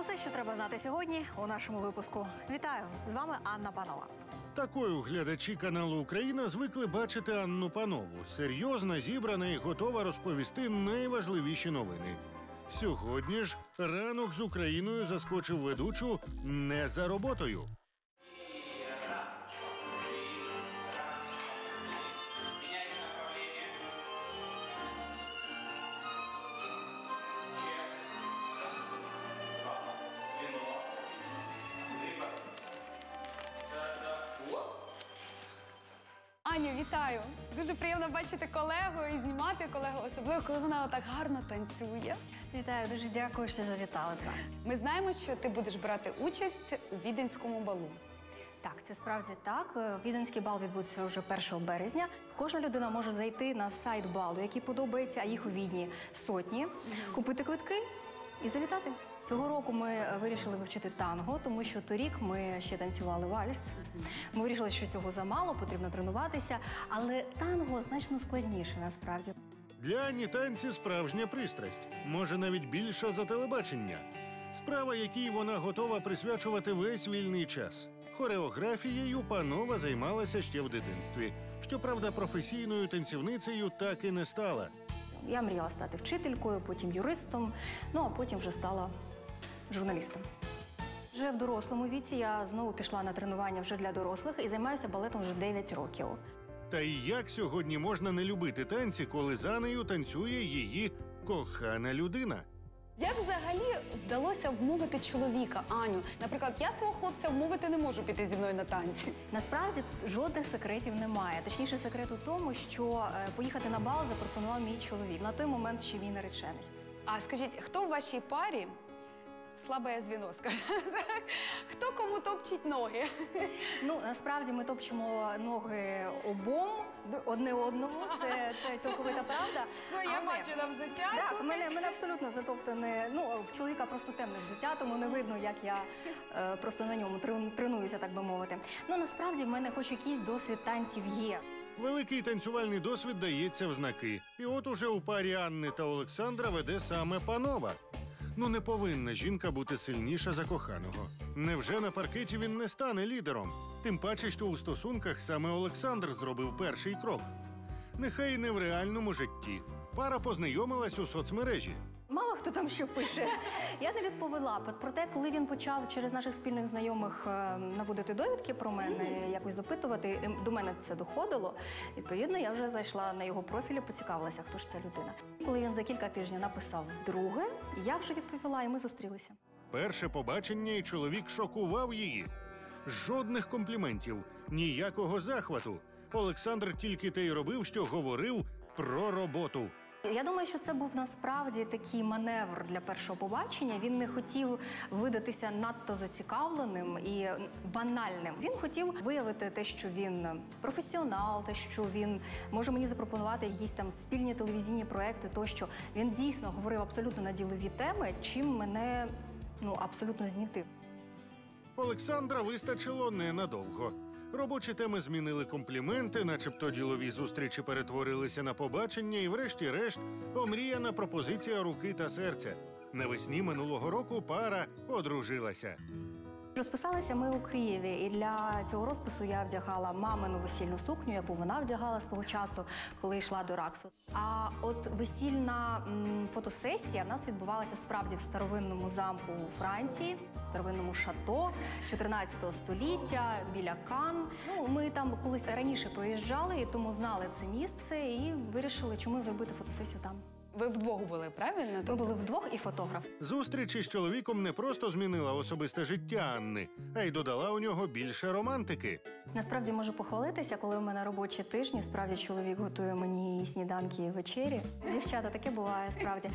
Усе, що треба знати сьогодні у нашому випуску. Вітаю! З вами Анна Панова. Такою глядачі каналу Україна звикли бачити Анну Панову. Серйозна, зібрана і готова розповісти найважливіші новини. Сьогодні ж ранок з Україною заскочив ведучу не за роботою. Аню, вітаю! Дуже приємно бачити колегу і знімати колегу, особливо коли вона отак гарно танцює. Вітаю, дуже дякую, що завітали до нас. Ми знаємо, що ти будеш брати участь у віденському балу. Так, це справді так. Віденський бал відбудеться вже 1 березня. Кожна людина може зайти на сайт балу, який подобається, а їх у відні сотні, купити квитки і завітати. Цього року ми вирішили вивчити танго, тому що торік ми ще танцювали вальс. Ми вирішили, що цього замало, потрібно тренуватися, але танго значно складніше насправді. Для Ані танці справжня пристрасть, може навіть більша за телебачення. Справа, якій вона готова присвячувати весь вільний час. Хореографією панова займалася ще в дитинстві. Щоправда, професійною танцівницею так і не стала. Я мріяла стати вчителькою, потім юристом, ну а потім вже стала журналістом. Вже в дорослому віці я знову пішла на тренування вже для дорослих і займаюся балетом вже 9 років. Та й як сьогодні можна не любити танці, коли за нею танцює її кохана людина? Як взагалі вдалося вмовити чоловіка, Аню? Наприклад, я свого хлопця вмовити не можу піти зі мною на танці. Насправді тут жодних секретів немає. Точніше, секрет у тому, що е, поїхати на бал запропонував мій чоловік. На той момент ще він наречений. А скажіть, хто в вашій парі слабе звіно, скаже? так? Хто кому топчить ноги? Ну насправді ми топчемо ноги обом одне одному. Це, це цілковита правда. Ну, я на взуття. Так, мене, мене абсолютно затоптане. Ну, в чоловіка просто темне взуття, тому не видно, як я е, просто на ньому трен- тренуюся, так би мовити. Ну насправді в мене хоч якийсь досвід танців є. Великий танцювальний досвід дається в знаки. І от уже у парі Анни та Олександра веде саме панова. Ну не повинна жінка бути сильніша за коханого. Невже на паркеті він не стане лідером? Тим паче, що у стосунках саме Олександр зробив перший крок. Нехай і не в реальному житті. Пара познайомилась у соцмережі. Хто там що пише. Я не відповіла. Проте, коли він почав через наших спільних знайомих е, наводити довідки про мене, якось запитувати, до мене це доходило. Відповідно, я вже зайшла на його профіль і поцікавилася, хто ж ця людина. Коли він за кілька тижнів написав вдруге, я вже відповіла, і ми зустрілися. Перше побачення, і чоловік шокував її. Жодних компліментів, ніякого захвату. Олександр тільки те й робив, що говорив про роботу. Я думаю, що це був насправді такий маневр для першого побачення. Він не хотів видатися надто зацікавленим і банальним. Він хотів виявити те, що він професіонал, те, що він може мені запропонувати якісь там спільні телевізійні проекти. Тощо він дійсно говорив абсолютно на ділові теми, чим мене ну абсолютно знітив. Олександра вистачило ненадовго. Робочі теми змінили компліменти, начебто ділові зустрічі перетворилися на побачення, і, врешті-решт, омріяна пропозиція руки та серця. Навесні минулого року пара одружилася. Розписалися ми у Києві, і для цього розпису я вдягала мамину весільну сукню, яку вона вдягала свого часу, коли йшла до Раксу. А от весільна м, фотосесія в нас відбувалася справді в старовинному замку у Франції, старовинному шато 14 століття біля Кан. Ну ми там колись раніше проїжджали, і тому знали це місце і вирішили, чому зробити фотосесію там. Ви вдвох були, правильно? Ми були вдвох і фотограф. Зустріч із чоловіком не просто змінила особисте життя Анни, а й додала у нього більше романтики. Насправді можу похвалитися, коли у мене робочі тижні. Справді чоловік готує мені і сніданки і вечері. Дівчата, таке буває справді.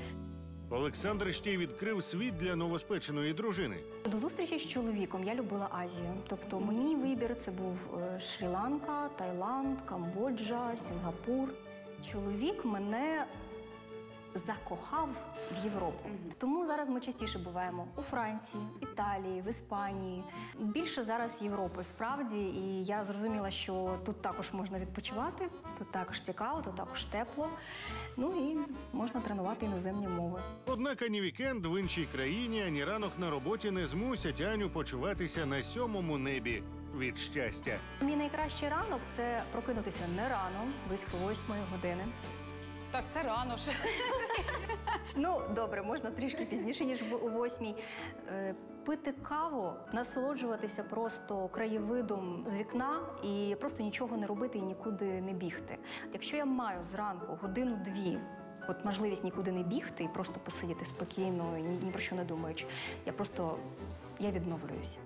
Олександр ще й відкрив світ для новоспеченої дружини. До зустрічі з чоловіком я любила Азію. Тобто, мій вибір це був е, Шрі-Ланка, Таїланд, Камбоджа, Сінгапур. Чоловік мене закохав в Європу. Тому зараз ми частіше буваємо у Франції, Італії, в Іспанії. Більше зараз Європи справді, і я зрозуміла, що тут також можна відпочивати, тут також цікаво, тут також тепло. Ну і можна тренувати іноземні мови. Однак ані вікенд в іншій країні, ані ранок на роботі не змусять Аню почуватися на сьомому небі від щастя. Мій найкращий ранок це прокинутися не рано, близько восьмої години. Так, це рано ще. Ну, добре, можна трішки пізніше, ніж у восьмій. Е, Пити каву, насолоджуватися просто краєвидом з вікна і просто нічого не робити і нікуди не бігти. Якщо я маю зранку годину-дві, от можливість нікуди не бігти і просто посидіти спокійно, ні, ні про що не думаючи, я просто я відновлююся.